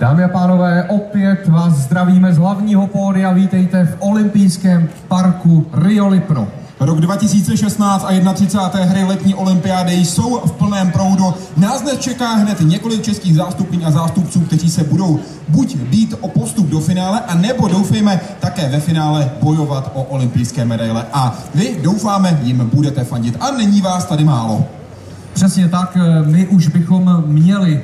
Dámy a pánové, opět vás zdravíme z hlavního pódia. Vítejte v olympijském parku Rio Lipno. Rok 2016 a 31. hry letní olympiády jsou v plném proudu. Nás dnes čeká hned několik českých zástupní a zástupců, kteří se budou buď být o postup do finále, a nebo doufejme také ve finále bojovat o olympijské medaile. A vy doufáme jim budete fandit. A není vás tady málo. Přesně tak, eh, my už bychom měli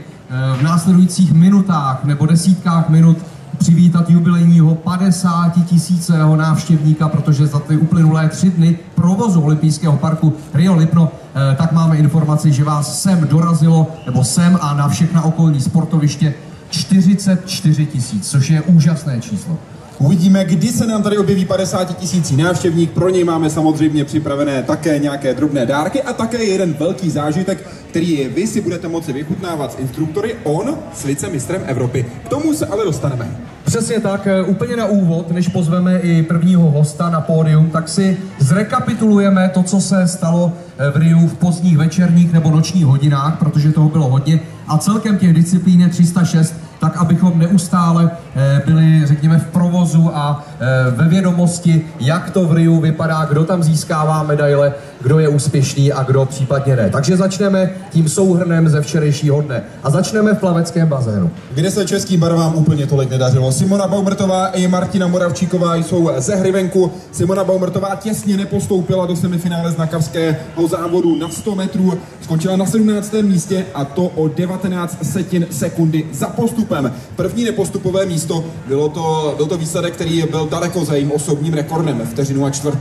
v následujících minutách nebo desítkách minut přivítat jubilejního 50 tisícého návštěvníka, protože za ty uplynulé tři dny provozu olympijského parku Rio Lipno, eh, tak máme informaci, že vás sem dorazilo, nebo sem a na všechna okolní sportoviště 44 tisíc, což je úžasné číslo. Uvidíme, kdy se nám tady objeví 50 tisící návštěvník. Pro něj máme samozřejmě připravené také nějaké drobné dárky a také jeden velký zážitek, který vy si budete moci vychutnávat s instruktory. On s vicemistrem Evropy. K tomu se ale dostaneme. Přesně tak, eh, úplně na úvod, než pozveme i prvního hosta na pódium, tak si zrekapitulujeme to, co se stalo eh, v Riu v pozdních večerních nebo nočních hodinách, protože toho bylo hodně a celkem těch disciplín je 306, tak abychom neustále eh, byli, řekněme, v provozu a ve vědomosti, jak to v Riu vypadá, kdo tam získává medaile, kdo je úspěšný a kdo případně ne. Takže začneme tím souhrnem ze včerejšího dne a začneme v plaveckém bazénu. Kde se českým barvám úplně tolik nedařilo. Simona Baumrtová i Martina Moravčíková jsou ze hry venku. Simona Baumrtová těsně nepostoupila do semifinále znakavského závodu na 100 metrů. Skončila na 17. místě a to o 19 setin sekundy za postupem. První nepostupové místo bylo to, byl to výsledek, který byl daleko za jejím osobním rekordem, vteřinu a čtvrt.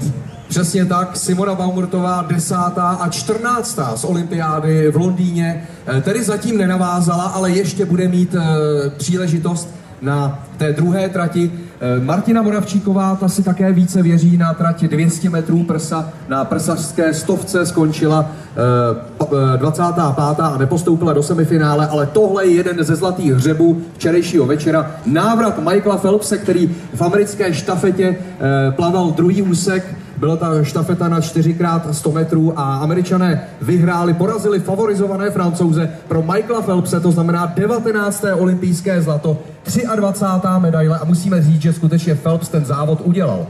Přesně tak, Simona Baumurtová desátá a čtrnáctá z olympiády v Londýně. Eh, tedy zatím nenavázala, ale ještě bude mít e, příležitost na té druhé trati. E, Martina Moravčíková, ta si také více věří na trati 200 metrů prsa. Na prsařské stovce skončila e, 25. a nepostoupila do semifinále, ale tohle je jeden ze zlatých hřebů včerejšího večera. Návrat Michaela Phelpse, který v americké štafetě plaval druhý úsek, byla ta štafeta na 4x100 metrů a američané vyhráli, porazili favorizované francouze pro Michaela Phelpse, to znamená 19. olympijské zlato, 23. medaile a musíme říct, že skutečně Phelps ten závod udělal.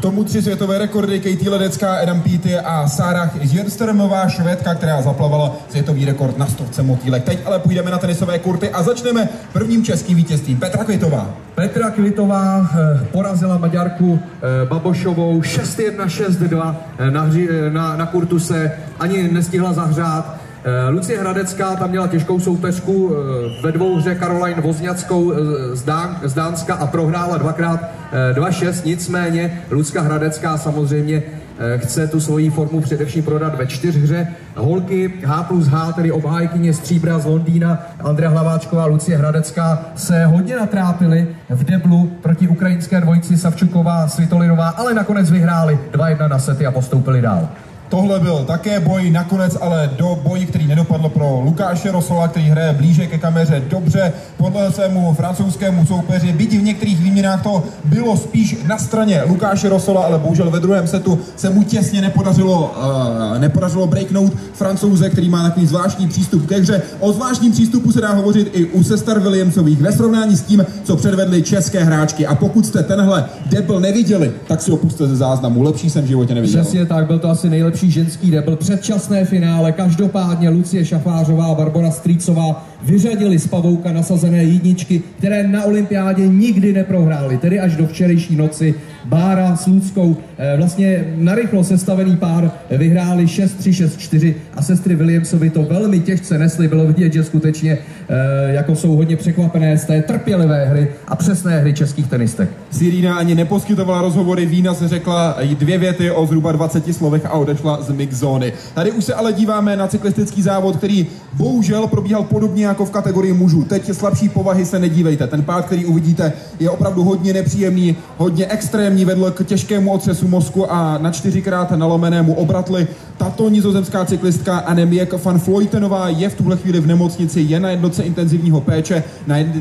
Tomu tři světové rekordy Katie Ledecká, Adam Peaty a Sarah Jirströmová, švédka, která zaplavala světový rekord na stovce motýlek. Teď ale půjdeme na tenisové kurty a začneme prvním českým vítězstvím. Petra Kvitová. Petra Kvitová eh, porazila Maďarku eh, Babošovou 6-1, 6-2 eh, na, na, na kurtu se ani nestihla zahřát. Lucie Hradecká tam měla těžkou soupeřku ve dvou hře Caroline Vozňackou z, Dán, z Dánska a prohrála dvakrát 2-6, nicméně Lucka Hradecká samozřejmě chce tu svoji formu především prodat ve čtyřhře. Holky H plus H, tedy obhájkyně stříbra z Londýna, Andrea Hlaváčková, Lucie Hradecká, se hodně natrápily v deblu proti ukrajinské dvojici Savčuková, Svitolinová, ale nakonec vyhráli 2-1 na sety a postoupili dál. Tohle byl také boj, nakonec ale do boji, který nedopadl pro Lukáše Rosola, který hraje blíže ke kameře dobře, podle svému francouzskému soupeři, byť v některých výměnách to bylo spíš na straně Lukáše Rosola, ale bohužel ve druhém setu se mu těsně nepodařilo, uh, nepodařilo breaknout francouze, který má takový zvláštní přístup ke hře. O zvláštním přístupu se dá hovořit i u sester Williamsových ve srovnání s tím, co předvedli české hráčky. A pokud jste tenhle debl neviděli, tak si opuste ze záznamu. Lepší jsem v životě neviděl. Přesně tak, byl to asi nejlepší nejlepší ženský debl, předčasné finále, každopádně Lucie Šafářová a Barbara Strýcová vyřadili z pavouka nasazené jedničky, které na olympiádě nikdy neprohrály, tedy až do včerejší noci. Bára s Luckou, eh, vlastně narychlo sestavený pár, vyhráli 6-3, 6-4 a sestry Williamsovi to velmi těžce nesly. Bylo vidět, že skutečně eh, jako jsou hodně překvapené z té trpělivé hry a přesné hry českých tenistek. Sirína ani neposkytovala rozhovory, Vína se řekla dvě věty o zhruba 20 slovech a odešla z mixzóny. Tady už se ale díváme na cyklistický závod, který bohužel probíhal podobně jako v kategorii mužů. Teď slabší povahy se nedívejte. Ten pád, který uvidíte, je opravdu hodně nepříjemný, hodně extrémní, vedl k těžkému otřesu mozku a na čtyřikrát nalomenému obratli. Tato nizozemská cyklistka Anemiek van Floytenová je v tuhle chvíli v nemocnici, je na jednotce intenzivního péče,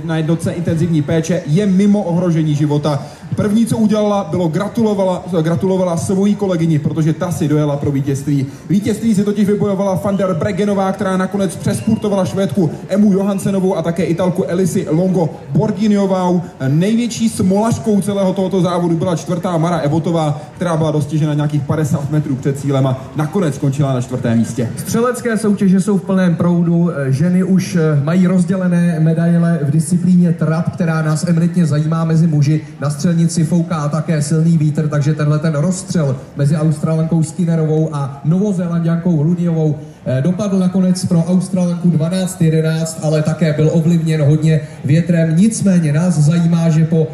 na jednotce intenzivní péče, je mimo ohrožení života. První, co udělala, bylo gratulovala, gratulovala svojí kolegyni, protože ta si dojela pro vítězství. Vítězství si totiž vybojovala van der Bregenová, která nakonec přespurtovala švédku Emu Johansenovou a také italku Elisi Longo Borginiovou. Největší smolařkou celého tohoto závodu byla čtvrtá Mara Evotová, která byla dostižena nějakých 50 metrů před cílem a nakonec skončila na čtvrtém místě. Střelecké soutěže jsou v plném proudu. Ženy už eh, mají rozdělené medaile v disciplíně trap, která nás eminentně zajímá mezi muži. Na střelnici fouká také silný vítr, takže tenhle ten rozstřel mezi Australankou Skinnerovou a Novozélandiankou Luniovou eh, dopadl nakonec pro Australanku 12-11, ale také byl ovlivněn hodně větrem. Nicméně nás zajímá, že po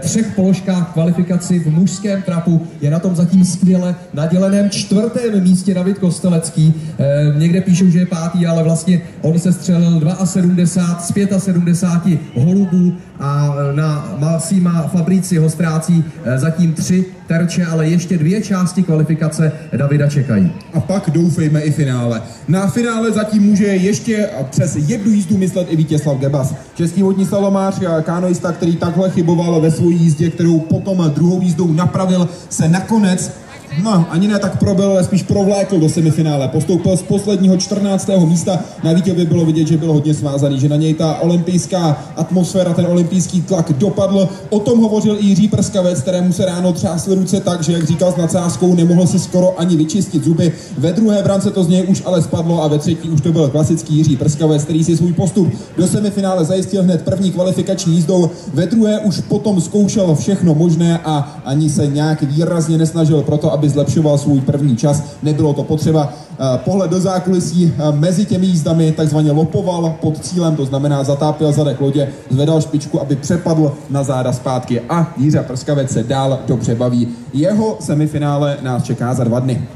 třech položkách kvalifikaci v mužském trapu. Je na tom zatím skvěle na děleném čtvrtém místě David Kostelecký. Eh, někde píšou, že je pátý, ale vlastně on se střelil 72 z 75 holubů a na Massima Fabrici ho ztrácí eh, zatím tři terče, ale ještě dvě části kvalifikace Davida čekají. A pak doufejme i finále. Na finále zatím může ještě přes jednu jízdu myslet i Vítězslav Gebas. Český vodní slalomář, kánoista, který takhle chyboval ve své jízdě, kterou potom druhou jízdou napravil, se nakonec No, ani ne tak probil, ale spíš provlékl do semifinále. Postoupil z posledního 14. místa. Na Vítěvě bylo vidět, že byl hodně svázaný, že na něj ta olympijská atmosféra, ten olympijský tlak dopadl. O tom hovořil i Jiří Prskavec, kterému se ráno třásly ruce tak, že, jak říkal s nadsázkou, nemohl si skoro ani vyčistit zuby. Ve druhé brance to z něj už ale spadlo a ve třetí už to byl klasický Jiří Prskavec, který si svůj postup do semifinále zajistil hned první kvalifikační jízdou. Ve druhé už potom zkoušel všechno možné a ani se nějak výrazně nesnažil proto, aby zlepšoval svůj první čas. Nebylo to potřeba. Eh, pohled do zákulisí eh, mezi těmi jízdami takzvaně lopoval pod cílem, to znamená zatápěl zadek lodě, zvedal špičku, aby přepadl na záda zpátky a Jiřa Prskavec se dál dobře baví. Jeho semifinále nás čeká za dva dny.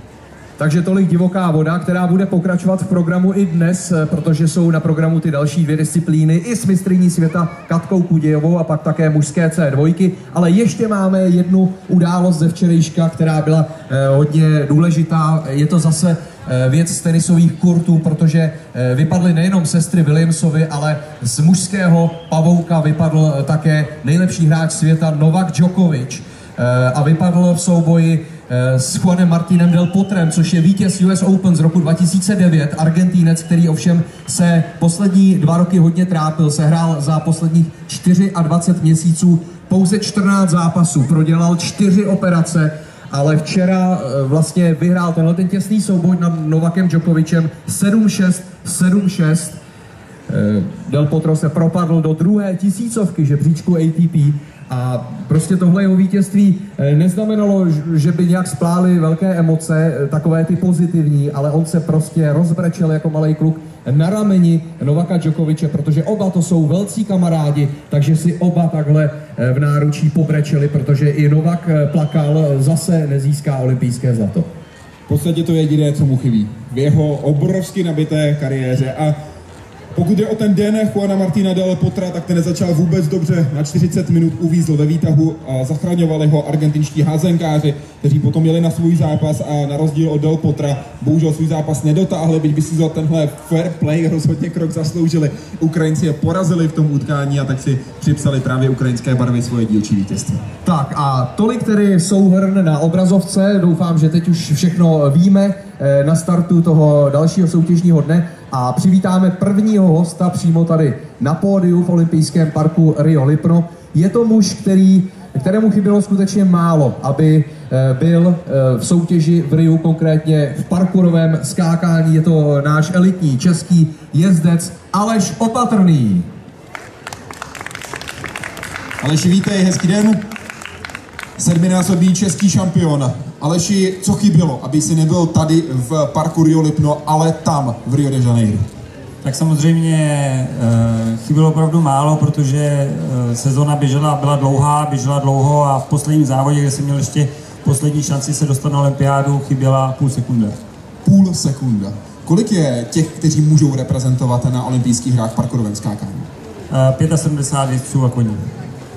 Takže tolik divoká voda, která bude pokračovat v programu i dnes, eh, protože jsou na programu ty další dvě disciplíny i s mistrní světa Katkou Kudějovou a pak také mužské C2. Ale ještě máme jednu událost ze včerejška, která byla eh, hodně důležitá. Je to zase eh, věc z tenisových kurtů, protože vypadly nejenom sestry Williamsovi, ale z mužského pavouka vypadl také nejlepší hráč světa Novak Djokovic a vypadl v souboji s Juanem Martinem Del Potrem, což je vítěz US Open z roku 2009, Argentínec, který ovšem se poslední dva roky hodně trápil, sehrál za posledních 24 měsíců. Pouze 14 zápasů, prodělal 4 operace, ale včera eh, vlastně vyhrál tenhle ten těsný souboj nad Novakem Djokovicem 7-6, 7-6. Eh, Del Potro se propadl do druhé tisícovky žebříčku ATP a prostě tohle jeho vítězství eh, neznamenalo, že by nějak splály velké emoce, eh, takové ty pozitivní, ale on se prostě rozbrečel jako malý kluk na rameni Novaka Djokoviče, protože oba to jsou velcí kamarádi, takže si oba takhle eh, v náručí pobrečeli, protože i Novak plakal, zase nezíská olympijské zlato. V podstatě to je jediné, co mu chybí v jeho obrovsky nabité kariéře a pokud je o ten den Juana Martina del Potra, tak ten nezačal vůbec dobře. Na 40 minut uvízl ve výtahu a zachraňovali ho argentinští házenkáři, kteří potom jeli na svůj zápas a na rozdíl od del Potra bohužel svůj zápas nedotáhli, byť by si za tenhle fair play rozhodně krok zasloužili. Ukrajinci je porazili v tom utkání a tak si připsali právě ukrajinské barvy svoje dílčí vítězství. Tak a tolik tedy souhrn na obrazovce. Doufám, že teď už všechno víme eh, na startu toho dalšího soutěžního dne a přivítáme prvního hosta přímo tady na pódiu v olympijském parku Rio Lipno. Je to muž, který, kterému chybělo skutečně málo, aby eh, byl eh, v soutěži v Riu, konkrétně v parkourovém skákání. Je to náš elitní český jezdec Aleš Opatrný. Aleši, vítej, hezký den. Sedminásobný český šampion. Aleši, co chybělo, aby si nebyl tady v parku Rio Lipno, ale tam v Rio de Janeiro? Tak samozřejmě e, chybělo opravdu málo, protože e, sezona běžela, byla dlouhá, běžela dlouho a v posledním závodě, kde jsem měl ještě poslední šanci se dostat na olympiádu, chyběla půl sekunda. Půl sekunda. Kolik je těch, kteří můžou reprezentovat na olympijských hrách parkourovém skákání? E, 75 jezdců a koní.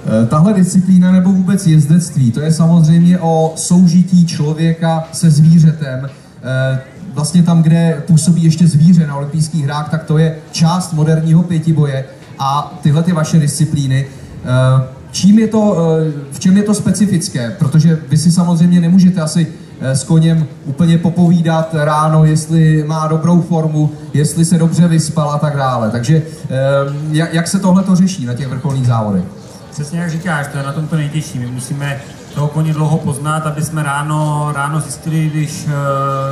Eh, tahle disciplína nebo vůbec jezdectví, to je samozřejmě o soužití člověka se zvířetem. Eh, vlastně tam, kde působí ještě zvíře na olympijských hrách, tak to je část moderního pětiboje a tyhle ty vaše disciplíny. Eh, čím je to, v čem je to specifické? Protože vy si samozřejmě nemůžete asi s koněm úplně popovídat ráno, jestli má dobrou formu, jestli se dobře vyspal a tak dále. Takže jak se tohle to řeší na těch vrcholných závodech? Přesně jak říkáš, to je na tom to nejtěžší. My musíme toho koně dlouho poznat, aby jsme ráno, ráno zjistili, když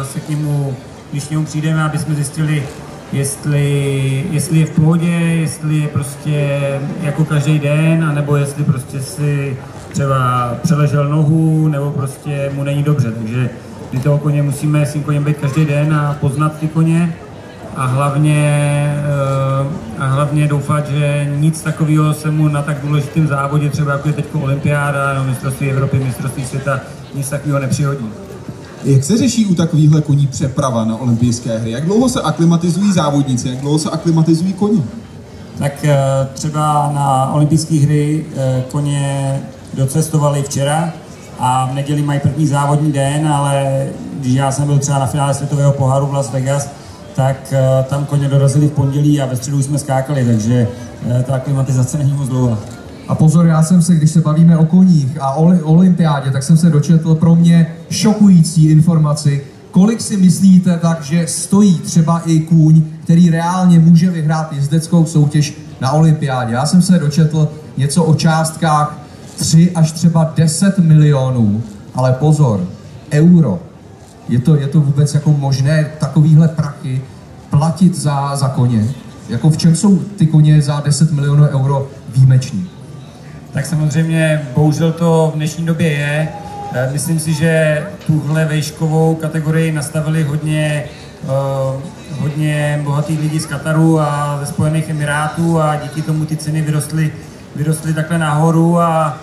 se k němu, když k němu přijdeme, aby jsme zjistili, jestli, jestli je v pohodě, jestli je prostě jako každý den, anebo jestli prostě si třeba přeležel nohu, nebo prostě mu není dobře. Takže my toho koně musíme s tím koněm být každý den a poznat ty koně a hlavně, eh, a hlavně doufat, že nic takového se mu na tak důležitém závodě, třeba jako je teď olympiáda, no, mistrovství Evropy, mistrovství světa, nic takového nepřihodí. Jak se řeší u takovýchhle koní přeprava na olympijské hry? Jak dlouho se aklimatizují závodníci, jak dlouho se aklimatizují koně? Tak eh, třeba na olympijské hry eh, koně docestovali včera a v neděli mají první závodní den, ale když já jsem byl třeba na finále světového poháru v Las Vegas, tak eh, tam koně dorazili v pondělí a ve středu jsme skákali, takže ta aklimatizace není moc dlouhá. A pozor, já jsem se, když se bavíme o koních a o olympiádě, tak jsem se dočetl pro mě šokující informaci, kolik si myslíte tak, že stojí třeba i kůň, který reálně může vyhrát jezdeckou soutěž na olympiádě. Já jsem se dočetl něco o částkách 3 až třeba 10 milionů, ale pozor, euro. Je to, je to vůbec jako možné takovýhle prachy platit za, za koně? Jako v čem jsou ty koně za 10 milionů euro výjimeční? tak samozřejmě bohužel to v dnešní době je. Eh, myslím si, že tuhle vejškovou kategorii nastavili hodně, uh, hodně bohatých lidí z Kataru a ze Spojených Emirátů a díky tomu ty ceny vyrostly, vyrostly takhle nahoru a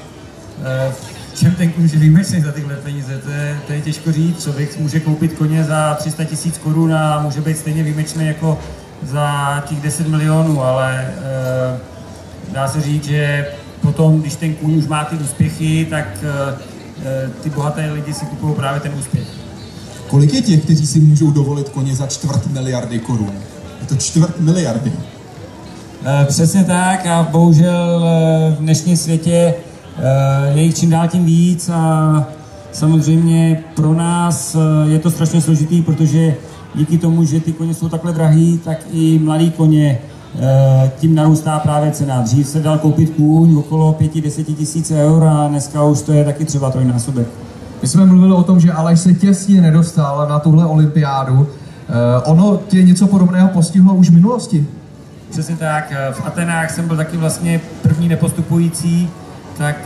v čem ten kůň výjimečný za tyhle peníze, to je, to je těžko říct. Člověk může koupit koně za 300 tisíc korun a může být stejně výjimečný jako za těch 10 milionů, ale uh, dá se říct, že potom, když ten kůň už má ty úspěchy, tak eh, ty bohaté lidi si kupují právě ten úspěch. Kolik je těch, kteří si můžou dovolit koně za čtvrt miliardy korun? Je to čtvrt miliardy. Eh, přesně tak a bohužel v dnešním světě je jich čím dál tím víc a samozřejmě pro nás je to strašně složitý, protože díky tomu, že ty koně jsou takhle drahý, tak i mladý koně Eh, tím narůstá právě cena. Dřív se dal koupit kůň okolo 5-10 tisíc eur a dneska už to je taky třeba trojnásobek. My jsme mluvili o tom, že Aleš se těsně nedostal na tuhle olympiádu. Eh, ono tě něco podobného postihlo už v minulosti? Přesně tak. Eh, v Atenách jsem byl taky vlastně první nepostupující, tak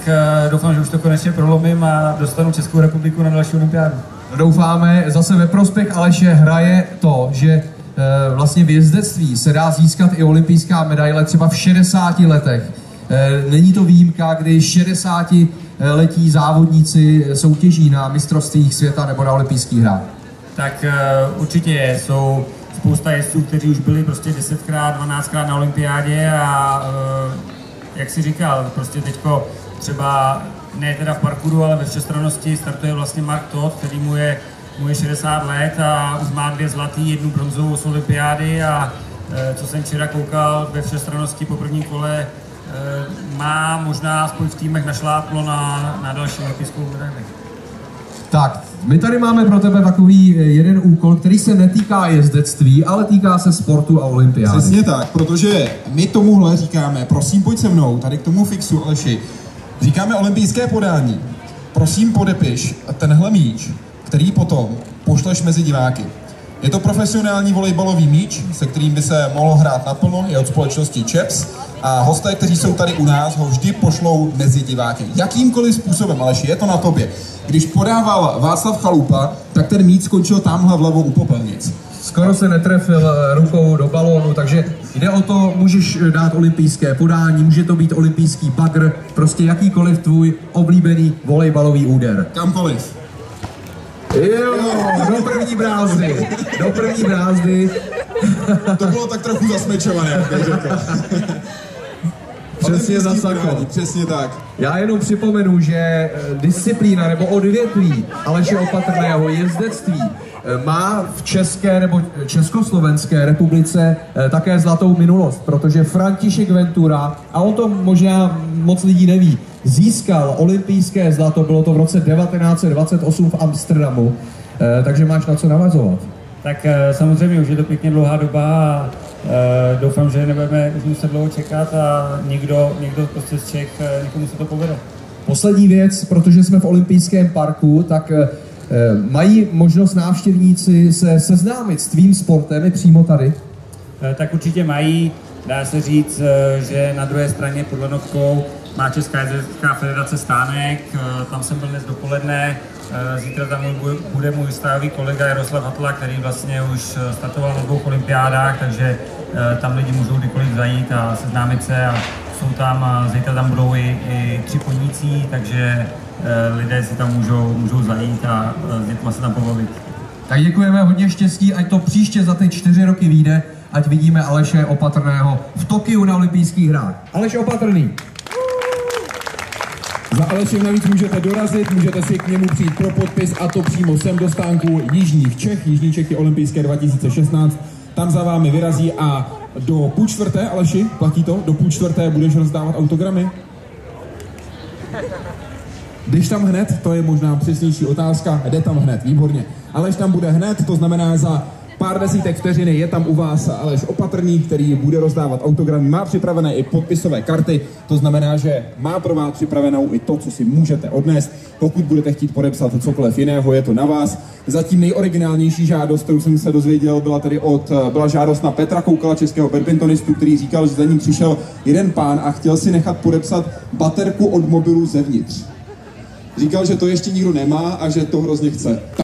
doufám, že už to konečně prolomím a dostanu Českou republiku na další olympiádu. Doufáme, zase ve prospěch Aleše hraje to, že Eh, vlastně v jezdectví se dá získat i olympijská medaile třeba v 60 letech. Eh, není to výjimka, kdy 60 letí závodníci soutěží na mistrovstvích světa nebo na olympijských hrách. Tak určitě jsou spousta jezdců, kteří už byli prostě 10krát, 12krát na olympiádě a jak si říkal, prostě teďko třeba ne teda v parkouru, ale ve všestrannosti startuje vlastně Mark Todd, který mu je mu je 60 let a už má dvě zlatý, jednu bronzovou z olympiády a e, co jsem včera koukal ve všestrannosti po prvním kole, e, má možná aspoň v týmech našláplo na, na další olympijskou medaili. Tak, my tady máme pro tebe takový e, jeden úkol, který se netýká jezdectví, ale týká se sportu a olympiády. Přesně tak, protože my tomuhle říkáme, prosím pojď se mnou, tady k tomu fixu Aleši, říkáme olympijské podání. Prosím podepiš tenhle míč který potom pošleš mezi diváky. Je to profesionální volejbalový míč, se kterým by se mohlo hrát naplno, je od společnosti Chaps a hosté, kteří jsou tady u nás, ho vždy pošlou mezi diváky. Jakýmkoliv způsobem, ale je to na tobě. Když podával Václav Chalupa, tak ten míč skončil tamhle vlevo u popelnic. Skoro se netrefil eh, rukou do balónu, takže jde o to, můžeš eh, dát olympijské podání, může to být olympijský bagr, prostě jakýkoliv tvůj oblíbený volejbalový úder. Kamkoliv. Jo, do první brázdy. Do první brázdy. To bylo tak trochu zasmečované, jak bych řekl. Přesně za sako. Přesně tak. Já jenom připomenu, že eh, disciplína nebo odvětví Aleše Opatrného jezdectví eh, má v České nebo Československé republice eh, také zlatou minulost, protože František Ventura, a o tom možná moc lidí neví, získal olympijské zlato, bylo to v roce 1928 v Amsterdamu, eh, takže máš na co navazovat. Tak eh, samozřejmě už je to pěkně dlouhá doba a eh, doufám, že nebudeme už muset dlouho čekat a někdo, někdo prostě z Čech, někomu se to povede. Poslední věc, protože jsme v olympijském parku, tak mají možnost návštěvníci se seznámit s tvým sportem i přímo tady? Tak určitě mají, dá se říct, že na druhé straně pod Lenovkou má Česká jezdecká federace stánek, eh, tam jsem byl dnes dopoledne, eh, zítra tam bu- bude můj stávý kolega Jaroslav Hatla, který vlastně už eh, startoval na dvou olympiádách, takže tam lidi můžou kdykoliv zajít a seznámit se a jsou tam, zítra tam budou i, i tři podnící, takže lidé si tam můžou, můžou zajít a s dětma se tam pobavit. Tak děkujeme, hodně štěstí, ať to příště za ty čtyři roky vyjde, ať vidíme Aleše Opatrného v Tokiu na olympijských hrách. Aleš Opatrný. Za Alešem navíc můžete dorazit, můžete si k němu přijít pro podpis a to přímo sem do stánku Jižních Čech, Jižní Čechy olympijské 2016. Tam za vámi vyrazí a do půl čtvrté, Aleši, platí to? Do půl čtvrté budeš rozdávat autogramy? Jdeš tam hned, to je možná přesnější otázka, jde tam hned, výborně. Aleš tam bude hned, to znamená za pár desítek vteřiny je tam u vás Aleš Opatrný, který bude rozdávat autogramy, má připravené i podpisové karty, to znamená, že má pro vás připravenou i to, co si můžete odnést. Pokud budete chtít podepsat cokoliv jiného, je to na vás. Zatím nejoriginálnější žádost, kterou jsem se dozvěděl, byla tedy od, byla žádost na Petra Koukala, českého badmintonistu, který říkal, že za ním přišel jeden pán a chtěl si nechat podepsat baterku od mobilu zevnitř. Říkal, že to ještě nikdo nemá a že to hrozně chce.